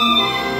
Música